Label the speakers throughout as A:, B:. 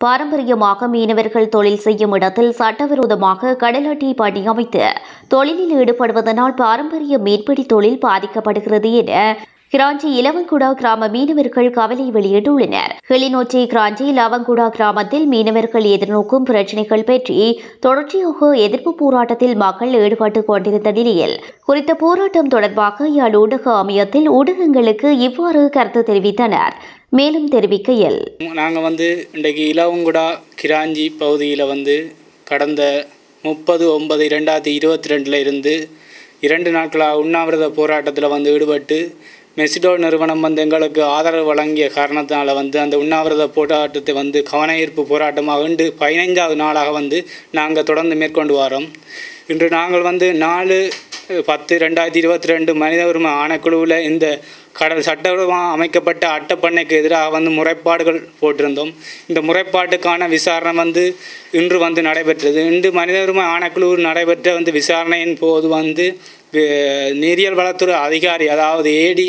A: பாரம்பரியமாக மீனவர்கள் தொழில் செய்யும் இடத்தில் சட்டவிரோதமாக கடலட்டை பணி அமைத்து தொழிலில் ஈடுபடுவதனால் பாரம்பரிய மீன்பிடி தொழில் பாதிக்கப்படுகிறது என கிராஞ்சி இலவங்குடா கிராம மீனவர்கள் கவலை வெளியிட்டுள்ளனர். கிளிநொச்சி கிராஞ்சி இலவங்குடா கிராமத்தில் மீனவர்கள் எதிர்நோக்கும் பிரச்சினைகள் பற்றி தொடர்ச்சியாக எதிர்ப்பு போராட்டத்தில் மக்கள் ஈடுபட்டுக் கொண்டிருந்த நிலையில் குறித்த போராட்டம் தொடர்பாக யாழ் ஊடக அமையத்தில் ஊடகங்களுக்கு இவ்வாறு கருத்து தெரிவித்தனர். மேலும் தெரிவிக்கையில்
B: நாங்கள் வந்து இன்றைக்கு இலவங்குடா கிராஞ்சி பகுதியில் வந்து கடந்த முப்பது ஒன்பது இரண்டாயிரத்தி இருபத்தி ரெண்டில் இருந்து இரண்டு நாட்களாக உண்ணாவிரத போராட்டத்தில் வந்து ஈடுபட்டு மெசிடோ நிறுவனம் வந்து எங்களுக்கு ஆதரவு வழங்கிய காரணத்தினால் வந்து அந்த உண்ணாவிரத போராட்டத்தை வந்து கவன ஈர்ப்பு போராட்டமாக இன்று பதினைஞ்சாவது நாளாக வந்து நாங்கள் தொடர்ந்து மேற்கொண்டு வரோம். இன்று நாங்கள் வந்து நாலு பத்து ரெண்டாயிரத்தி இருபத்தி ரெண்டு மனித உரிமை ஆணைக்குழுவில் இந்த கடல் சட்டபூர்வமாக அமைக்கப்பட்ட அட்டப்பண்ணைக்கு எதிராக வந்து முறைப்பாடுகள் போட்டிருந்தோம். இந்த முறைப்பாட்டுக்கான விசாரணை வந்து இன்று வந்து நடைபெற்றது. இன்று மனித உரிமை ஆணைக்குழு நடைபெற்ற வந்து விசாரணையின் போது வந்து நீரியல் வளத்துறை அதிகாரி அதாவது ஏடி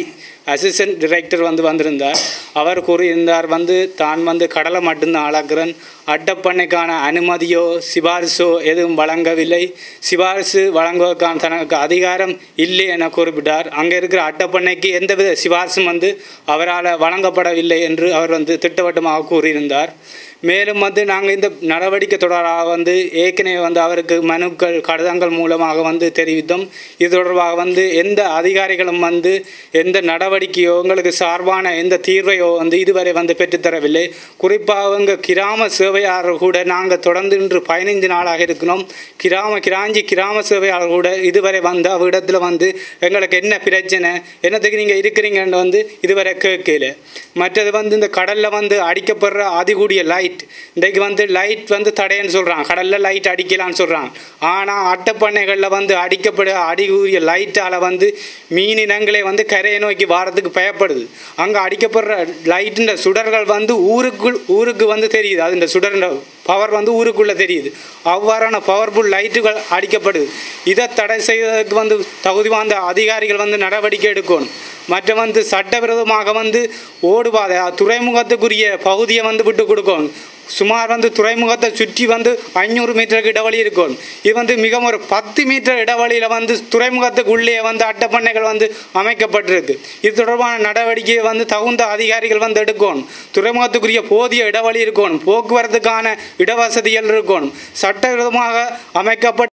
B: அசிஸ்டன்ட் டைரக்டர் வந்து வந்திருந்தார் அவர் கூறியிருந்தார் வந்து தான் வந்து கடலை மட்டும்தான் அளக்கிறன். அட்டப்பண்ணைக்கான அனுமதியோ சிபாரிசோ எதுவும் வழங்கவில்லை. சிபாரிசு வழங்குவதற்கான தனக்கு அதிகாரம் இல்லை என குறிப்பிட்டார். அங்கே இருக்கிற அட்டப்பண்ணைக்கு எந்தவித சிபாரிசும் வந்து அவரால் வழங்கப்படவில்லை என்று அவர் வந்து திட்டவட்டமாக கூறியிருந்தார். மேலும் வந்து நாங்கள் இந்த நடவடிக்கை தொடராக வந்து ஏற்கனவே வந்து அவருக்கு மனுக்கள் கடிதங்கள் மூலமாக வந்து தெரிவித்தோம். இது தொடர்பாக வந்து எந்த அதிகாரிகளும் வந்து எந்த நடவடிக்கையோ எங்களுக்கு சார்பான எந்த தீர்வையோ வந்து இதுவரை வந்து பெற்றுத்தரவில்லை குறிப்பாக எங்கள் கிராம சேவையாளர் கூட நாங்கள் தொடர்ந்து இன்று பதினைந்து நாளாக இருக்கிறோம். கிராம கிராஞ்சி கிராம சேவையாளர் கூட இதுவரை வந்து அவ்விடத்தில் வந்து எங்களுக்கு என்ன பிரச்சனை என்னத்துக்கு நீங்கள் இருக்கிறீங்கன்னு வந்து இதுவரை கேட்கல. மற்றது வந்து இந்த கடலில் வந்து அடிக்கப்படுற அதிகூடிய லைட் இன்றைக்கு வந்து லைட் வந்து தடைன்னு சொல்கிறான் கடலில் லைட் அடிக்கலான்னு சொல்கிறாங்க ஆனால் அட்டைப்பண்ணைகளில் வந்து அடிக்கப்பட அடிகூடிய லைட்டால் வந்து மீன் இனங்களே வந்து கரையை நோக்கி வாரத்துக்கு பயப்படுது. அங்கே அடிக்கப்படுற லைட்டின் சுடர்கள் வந்து ஊருக்குள் ஊருக்கு வந்து தெரியுது. அது இந்த சுடர் பவர் வந்து ஊருக்குள்ளே தெரியுது. அவ்வாறான பவர்ஃபுல் லைட்டுகள் அடிக்கப்படுது. இதை தடை செய்வதற்கு வந்து தகுதி வாய்ந்த அதிகாரிகள் வந்து நடவடிக்கை எடுக்கணும். மற்ற வந்து சட்டவிரோதமாக வந்து ஓடுபாதை துறைமுகத்துக்குரிய பகுதியை வந்து விட்டு கொடுக்கும். சுமார் வந்து துறைமுகத்தை சுற்றி வந்து ஐநூறு மீட்டருக்கு இடைவெளி இருக்கும். இது வந்து மிகவும் ஒரு பத்து மீட்டர் இடைவெளியில் வந்து துறைமுகத்துக்கு உள்ளே வந்து அட்டப்பண்ணைகள் வந்து அமைக்கப்பட்டிருக்கு. இது தொடர்பான நடவடிக்கையை வந்து தகுந்த அதிகாரிகள் வந்து எடுக்கணும் துறைமுகத்துக்குரிய போதிய இடைவெளி இருக்கணும் போக்குவரத்துக்கான இடவசதிகள் இருக்கணும் சட்டவிரோதமாக அமைக்கப்பட்ட